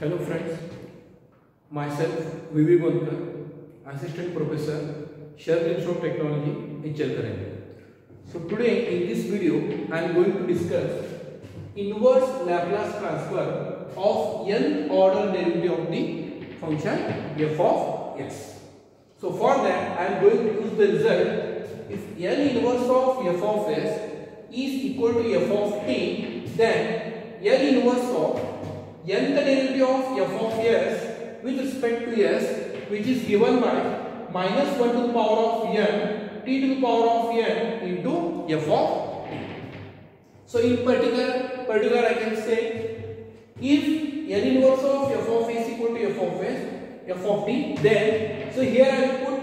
Hello friends, myself Vivek Gondkar, Assistant Professor, Sherl Institute of Technology Chelkarani. So today in this video I am going to discuss inverse Laplace transform of n order derivative of the function f of x. So for that I am going to use the result if L inverse of f of s is equal to f of t then L inverse of nth derivative of f of s with respect to s which is given by minus 1 to the power of n t to the power of n into f of t. So in particular, particular I can say if L inverse of f of s equal to f of s, f of t, then so here I put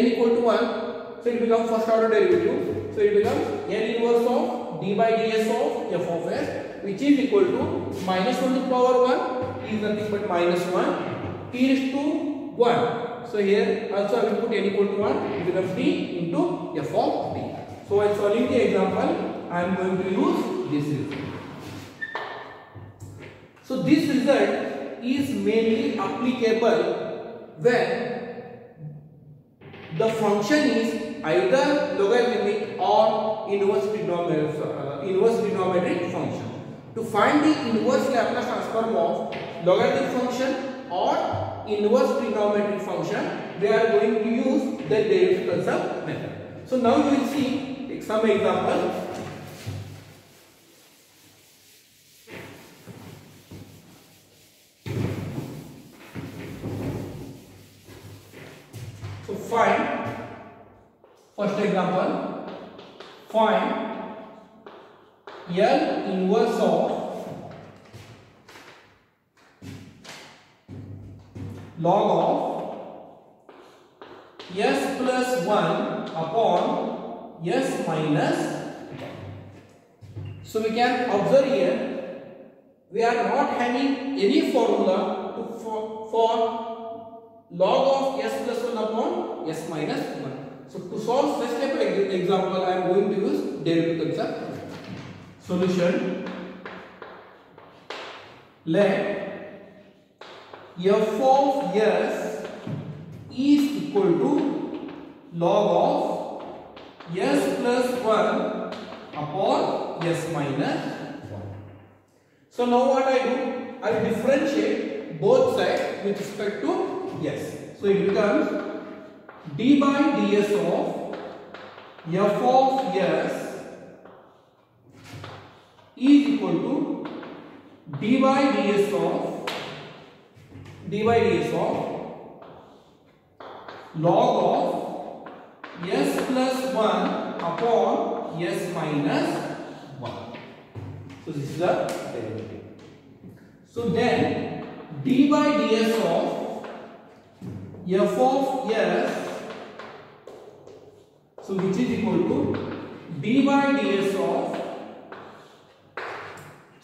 n equal to 1, so it becomes first order derivative. So it becomes L inverse of d by ds of f of s which is equal to minus 1 to the power 1 is nothing but minus 1 t is to 1. So here also I will put n equal to 1 it becomes t into f of t. So while solving the example I am going to use this result. So this result is mainly applicable when the function is either logarithmic or inverse trigonometric, uh, inverse trigonometric function. To find the inverse Laplace transform of logarithmic function or inverse trigonometric function, they are going to use the derivative concept method. So now you will see some example. So find first example. Find L inverse of log of s plus 1 upon s minus 1. So we can observe here we are not having any formula to, for, for log of s plus 1 upon s minus 1. So to solve such type of example I am going to use derivative concept. Solution let f of s is equal to log of s plus 1 upon s minus 1. So now what I do? I differentiate both sides with respect to s. So it becomes d by ds of f of s is equal to d by ds of d by ds of log of s plus 1 upon s minus 1. So this is the derivative. So then d by ds of f of s so which is equal to d by ds of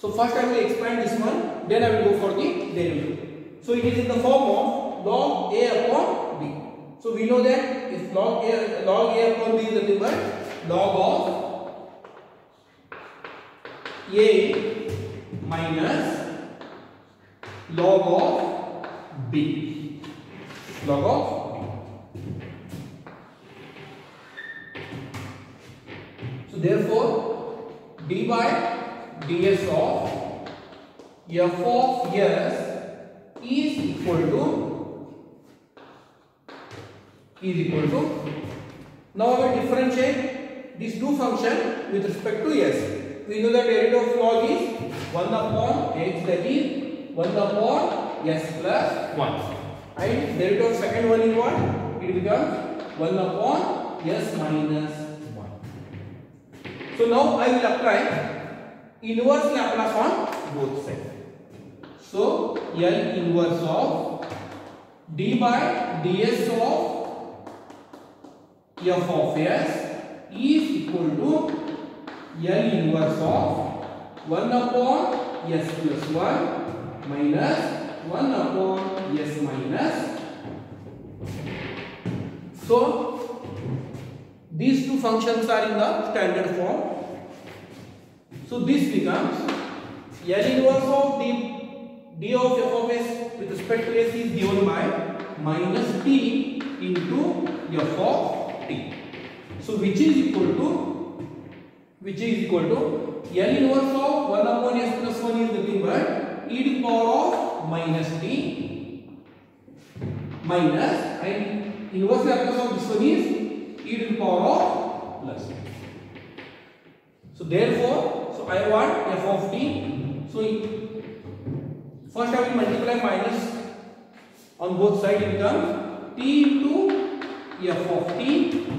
so first I will expand this one, then I will go for the derivative. So it is in the form of log a upon b. So we know that if log a log a upon b is nothing but log of a minus log of b. Log of therefore d by ds of f of s is equal to is equal to now I will differentiate these two functions with respect to s. We know that derivative of log is 1 upon x that is 1 upon s plus 1 and derivative of second one is what? It becomes 1 upon s minus 1. So now I will apply inverse Laplace on both sides. So L inverse of d by ds of f of s is equal to L inverse of 1 upon s plus 1 minus 1 upon s minus. So these two functions are in the standard form. So this becomes L inverse of d d of f of s with respect to s is given by minus t into f of t. So which is equal to which is equal to L inverse of 1 upon s plus 1 is nothing but e to the power of minus t minus and inverse Laplace of this one is e to the power of plus. So therefore, I want f of t. So first I will multiply minus on both sides it becomes t into f of t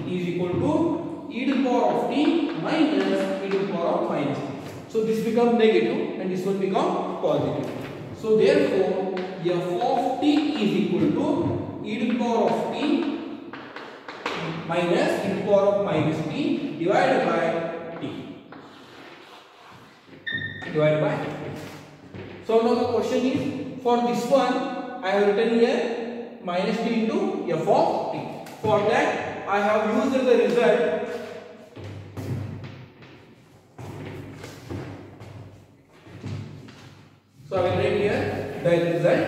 is equal to e to the power of t minus e to the power of minus t. So this becomes negative and this one become positive. So therefore f of t is equal to e to the power of t minus e to the power of minus t divided by t. Divided by. So now the question is for this one I have written here minus t into f of t. For that I have used the result So I will write here the result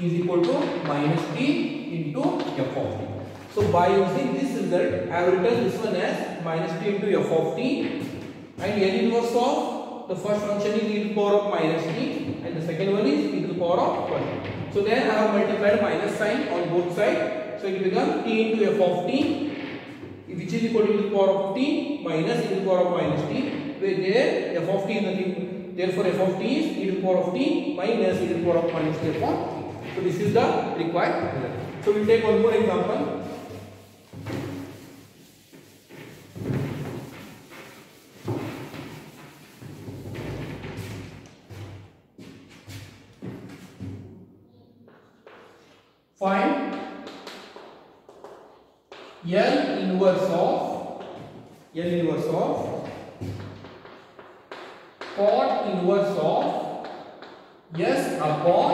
is equal to minus t into f of t. So by using this result, I have written this one as minus t into f of t and L inverse of the first function is e to the power of minus t and the second one is e to the power of 1. So then I have multiplied minus sign on both sides. So it becomes t into f of t which is equal to the power of t minus e to the power of minus t where there f of t is nothing therefore f of t is e to the power of t minus e to the power of minus t upon. So this is the required. So we will take one more example. Find L inverse of L inverse of cot inverse of S upon 2.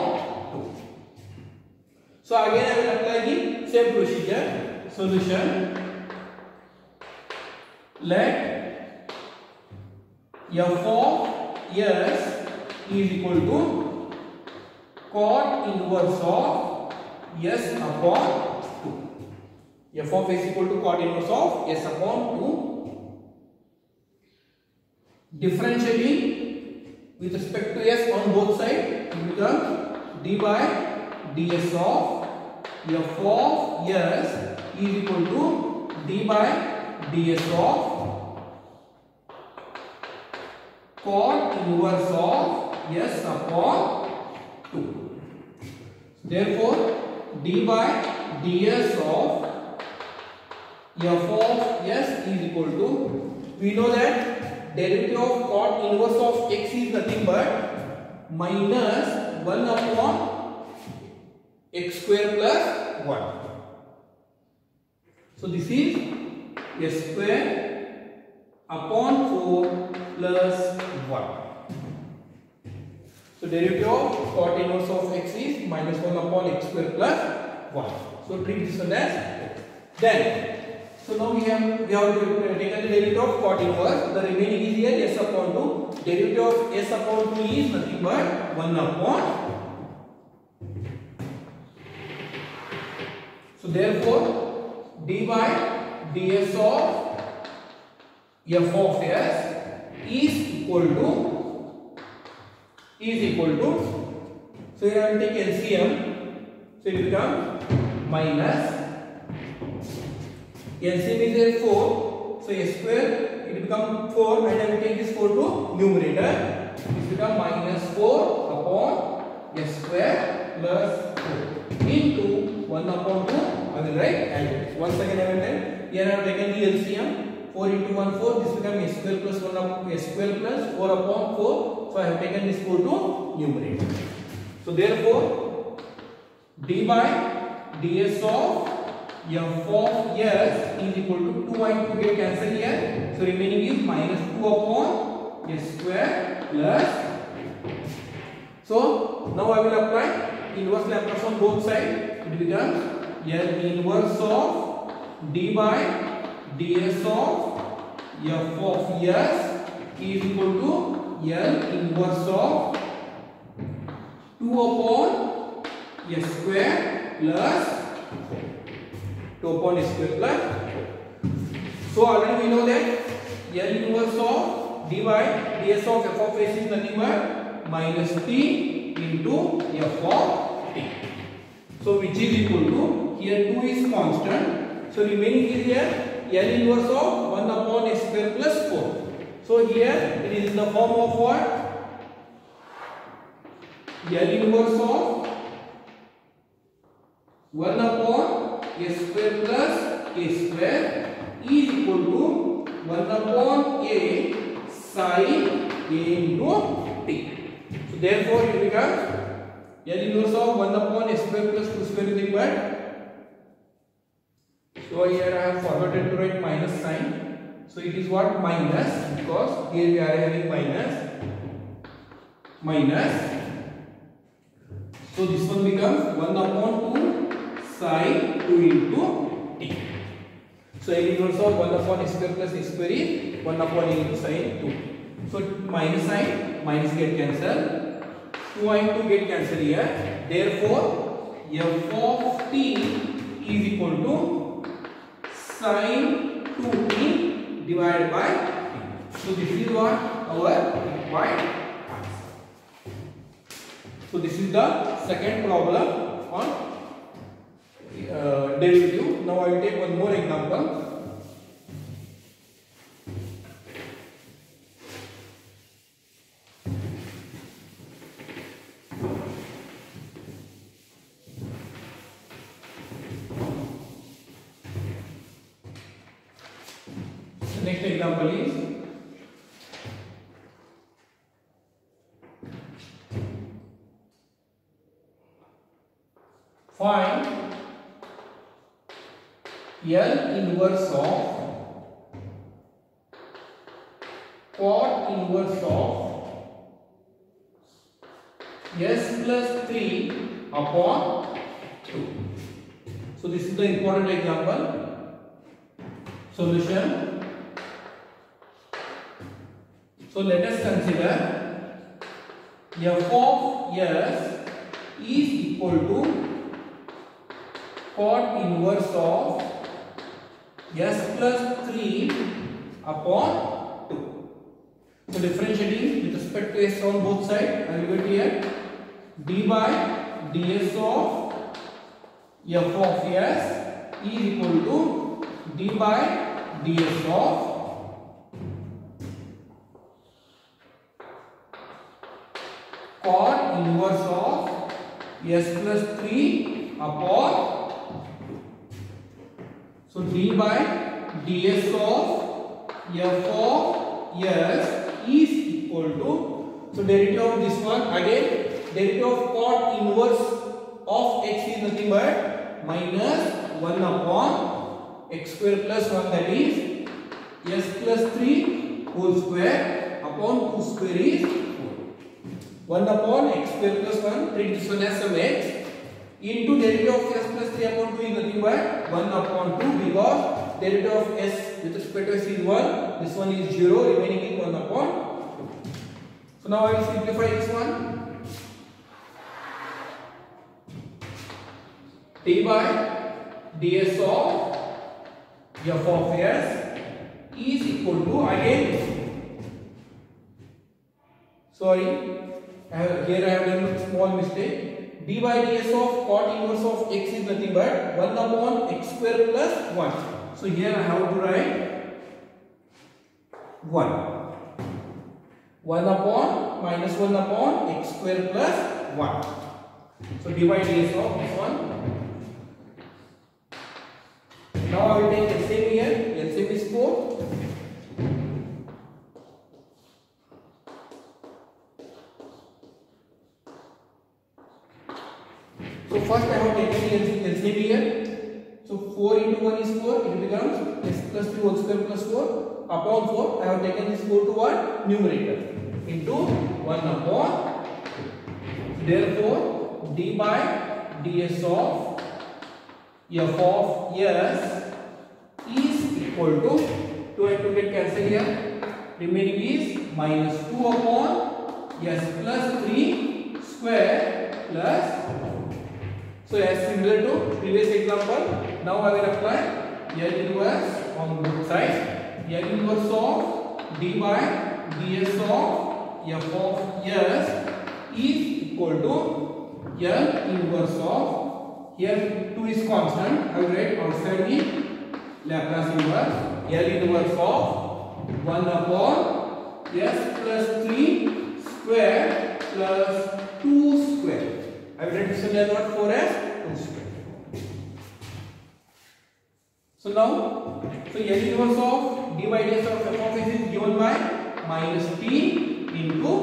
So again I will apply the same procedure. Solution. Let f of S is equal to cot inverse of S upon 2. f of s equal to cot inverse of s upon 2 differentiating with respect to s on both sides it becomes d by ds of f of s is equal to d by ds of cot inverse of s upon 2 therefore d by ds of f of s is equal to we know that derivative of cot inverse of x is nothing but minus 1 upon x square plus 1 so this is s square upon 4 plus 1 so derivative of cot inverse of x is minus 1 upon x square plus 1 so treat this one as then so now we have we have taken the derivative of cot inverse. The remaining is here s upon 2. Derivative of s upon 2 is nothing but 1 upon. Therefore d by ds of f of s is equal to is equal to so here I will take LCM so it becomes minus LCM is there 4. So S square it become 4 and I will take this 4 to numerator. This become minus 4 upon S square plus 4 into 1 upon 2. I will write LCM. Once again I will write. Here I have taken the LCM. 4 into 1 4. This become S square plus 1 upon square plus 4 upon 4. So I have taken this 4 to numerator. So therefore d by ds of f of s is equal to 2 and 2 get cancelled here. So remaining is minus 2 upon s square plus. So now I will apply inverse Laplace on both sides. It becomes यह inverse of D by D S of F of S is equal to L inverse of two upon S square plus two upon square plus so already we know that L inverse of d by ds of f of s is nothing but minus t into f of t. So which is equal to here 2 is constant. So remaining is here L inverse of 1 upon s square plus 4. So here it is in the form of what? L inverse of 1 upon s square plus a square is equal to 1 upon a sine a into t. So therefore it becomes L inverse of 1 upon s square plus 2 square is equal. So here I have forgotten to write minus sign. So it is what minus because here we are having minus minus. So this one becomes 1 upon 2 sine 2 into t. So L inverse of 1 upon s square plus s square is 1 upon a into sine 2. So minus sign minus get cancelled. 2 and 2 get cancelled here. Therefore f of t is equal to sine 2t divided by t. So this is what our required answer. So this is the second problem on uh, derivative. Now I will take one more example. Next example is find L inverse of cot inverse of S plus 3 upon 2. So this is the important example. Solution. So let us consider f of s is equal to cot inverse of s plus 3 upon 2. So differentiating with respect to s on both sides, I will get here d by ds of f of s is equal to d by ds of cot inverse of s plus 3 upon So d by ds of f of s is equal to so derivative of this one again derivative of cot inverse of x is nothing but minus 1 upon x square plus 1 that is s plus 3 whole square upon 2 square is 4. 1 upon x square plus 1 treat this one as some x into derivative of s plus 3 upon 2 is nothing but 1 upon 2 because derivative of s with respect to s is 1 this one is 0 remaining is 1 upon 2. So now I will simplify this one t by ds of f of s is equal to again sorry have, here I have done a small mistake. D by ds of cot inverse of x is nothing but 1 upon x square plus 1 so here I have to write 1 1 upon minus 1 upon x square plus 1 so d by ds of this one. Now I will take LCM here. LCM is 4. So first I have taken the LCM here. So 4 into 1 is 4. It becomes s plus 3 whole square plus 4 upon 4. I have taken this 4 to what? Numerator. Into 1 upon Therefore, d by ds of f of s is equal to 2 and 2 get cancelled here. Remaining is minus 2 upon s plus 3 square plus so as similar to previous example now I will apply L inverse on both sides L inverse of d by ds of f of s is equal to L inverse of here 2 is constant I will write outside the Laplace inverse L inverse of 1 upon s plus 3 square plus 2 square I will write this one as what 4 2 square so now so L inverse of d by ds of f of s is given by minus p into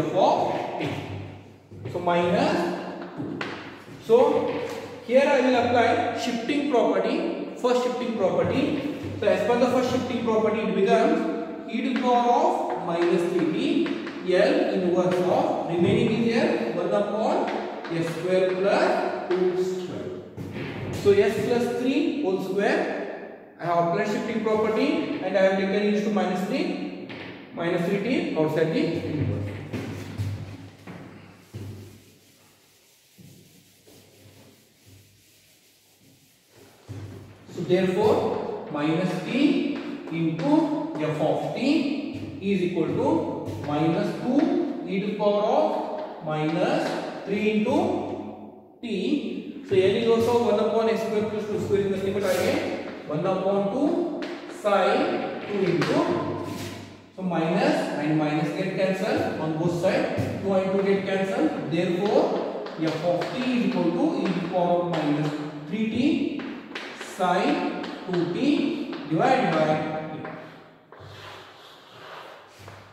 f of t so minus so here I will apply shifting property, first shifting property. So as per the first shifting property it becomes e to the power of minus 3t L inverse of remaining is here 1 upon s square plus 2 square. So s plus 3 whole square I have applied shifting property and I have taken e to minus 3 minus 3t outside the inverse. So therefore minus t into f of t is equal to minus 2 e to the power of minus 3 into t. So L is also 1 upon x square plus 2 square is nothing but again 1 upon 2 sine 2 into so minus and minus get cancelled on both sides 2 and 2 get cancelled therefore f of t is equal to e to the power of minus 3t sine 2t divided by t.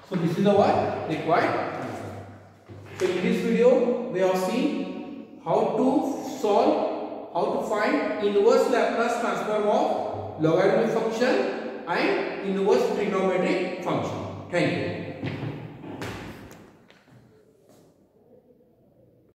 So this is our required. So in this video we have seen how to solve, how to find inverse Laplace transform of logarithmic function and inverse trigonometric function. Thank you.